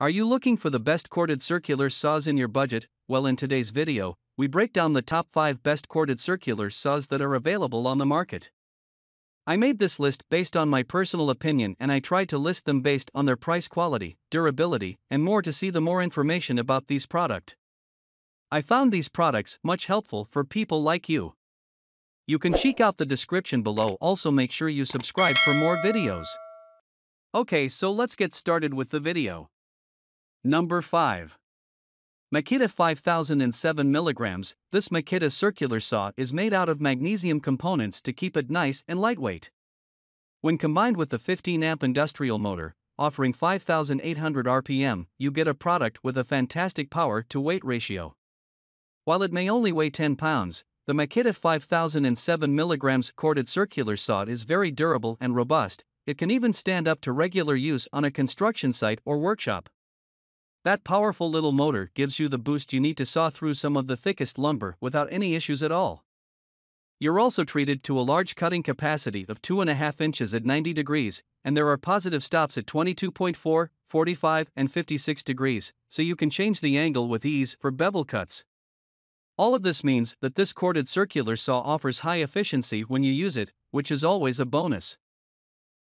Are you looking for the best corded circular saws in your budget? Well, in today's video, we break down the top 5 best corded circular saws that are available on the market. I made this list based on my personal opinion and I tried to list them based on their price quality, durability, and more to see the more information about these product. I found these products much helpful for people like you. You can check out the description below. Also make sure you subscribe for more videos. Okay, so let's get started with the video. Number 5. Makita 5007 MG. This Makita circular saw is made out of magnesium components to keep it nice and lightweight. When combined with the 15 amp industrial motor, offering 5800 RPM, you get a product with a fantastic power to weight ratio. While it may only weigh 10 pounds, the Makita 5007 MG corded circular saw is very durable and robust, it can even stand up to regular use on a construction site or workshop. That powerful little motor gives you the boost you need to saw through some of the thickest lumber without any issues at all. You're also treated to a large cutting capacity of 2.5 inches at 90 degrees, and there are positive stops at 22.4, 45, and 56 degrees, so you can change the angle with ease for bevel cuts. All of this means that this corded circular saw offers high efficiency when you use it, which is always a bonus.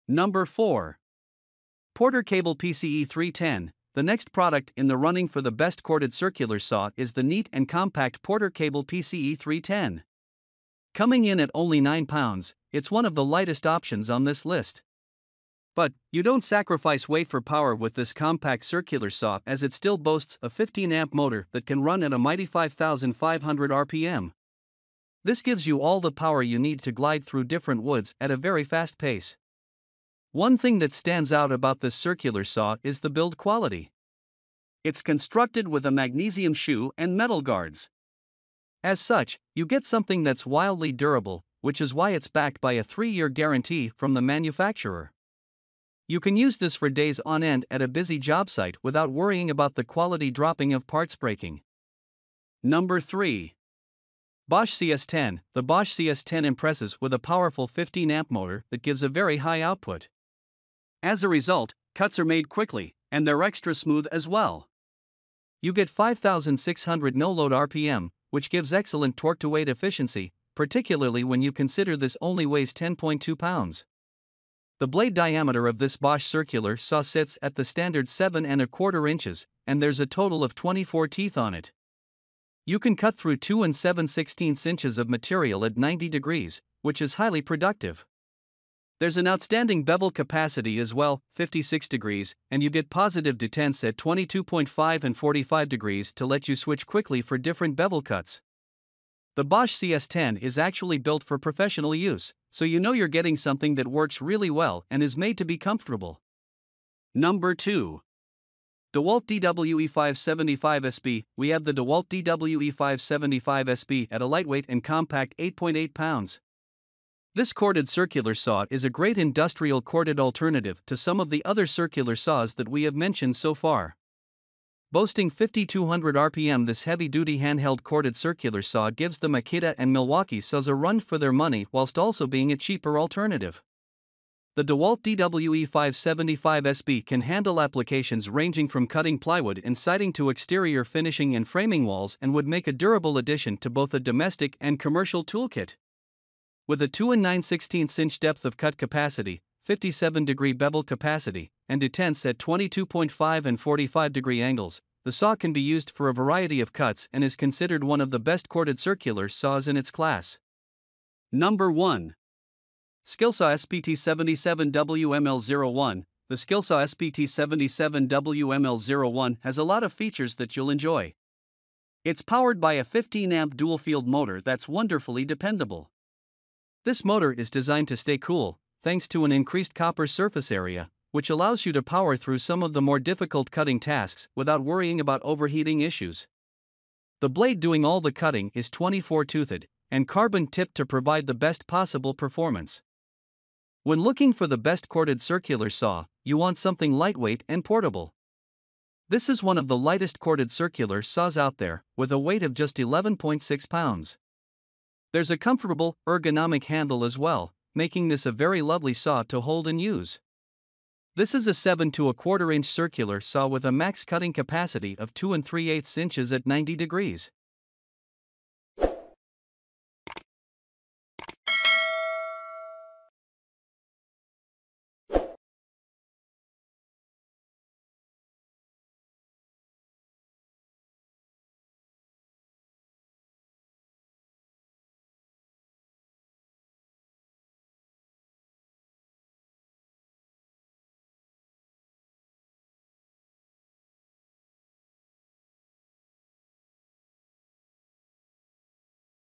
Number 4. Porter Cable PCE 310. The next product in the running for the best corded circular saw is the neat and compact Porter Cable PCE 310. Coming in at only 9 pounds, it's one of the lightest options on this list. But, you don't sacrifice weight for power with this compact circular saw as it still boasts a 15 amp motor that can run at a mighty 5500 RPM. This gives you all the power you need to glide through different woods at a very fast pace. One thing that stands out about this circular saw is the build quality. It's constructed with a magnesium shoe and metal guards. As such, you get something that's wildly durable, which is why it's backed by a 3 year guarantee from the manufacturer. You can use this for days on end at a busy job site without worrying about the quality dropping of parts breaking. Number 3. Bosch CS10 The Bosch CS10 impresses with a powerful 15 amp motor that gives a very high output. As a result, cuts are made quickly, and they're extra smooth as well. You get 5600 no load RPM, which gives excellent torque to weight efficiency, particularly when you consider this only weighs 10.2 pounds. The blade diameter of this Bosch circular saw sits at the standard 7 and a quarter inches, and there's a total of 24 teeth on it. You can cut through 2 and 7 16 inches of material at 90 degrees, which is highly productive. There's an outstanding bevel capacity as well, 56 degrees, and you get positive detents at 22.5 and 45 degrees to let you switch quickly for different bevel cuts. The Bosch CS10 is actually built for professional use, so you know you're getting something that works really well and is made to be comfortable. Number 2. DeWalt DWE575SB We have the DeWalt DWE575SB at a lightweight and compact 8.8 pounds. This corded circular saw is a great industrial corded alternative to some of the other circular saws that we have mentioned so far. Boasting 5200 RPM, this heavy duty handheld corded circular saw gives the Makita and Milwaukee saws a run for their money whilst also being a cheaper alternative. The DeWalt DWE575SB can handle applications ranging from cutting plywood and siding to exterior finishing and framing walls and would make a durable addition to both a domestic and commercial toolkit. With a 2 and 9 16 inch depth of cut capacity, 57 degree bevel capacity, and detents at 22.5 and 45 degree angles, the saw can be used for a variety of cuts and is considered one of the best corded circular saws in its class. Number 1. Skilsaw SPT77WML01 The Skilsaw SPT77WML01 has a lot of features that you'll enjoy. It's powered by a 15 amp dual field motor that's wonderfully dependable. This motor is designed to stay cool, thanks to an increased copper surface area, which allows you to power through some of the more difficult cutting tasks without worrying about overheating issues. The blade doing all the cutting is 24 toothed and carbon tipped to provide the best possible performance. When looking for the best corded circular saw, you want something lightweight and portable. This is one of the lightest corded circular saws out there, with a weight of just 11.6 pounds. There's a comfortable, ergonomic handle as well, making this a very lovely saw to hold and use. This is a 7 to a quarter inch circular saw with a max cutting capacity of 2 and 3 eighths inches at 90 degrees.